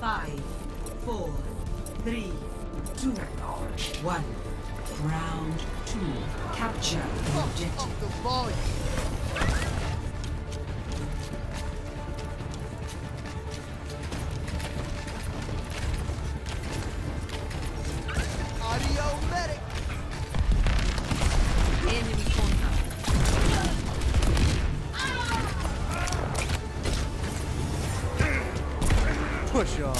Five, four, three, two, one. Round two. Capture the objective. Push on.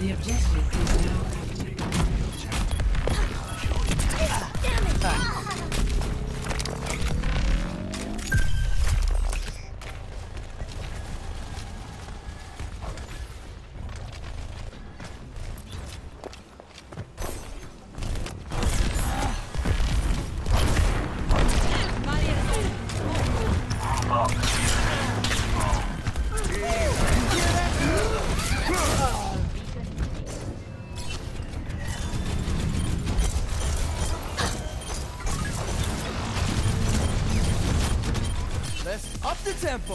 The objective is now up the tempo.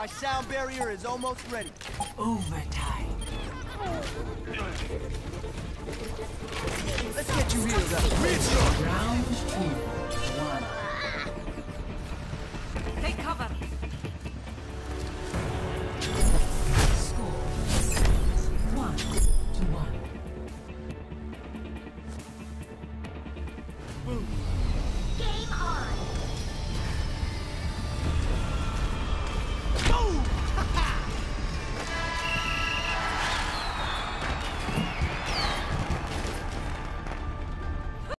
My sound barrier is almost ready. Overtime.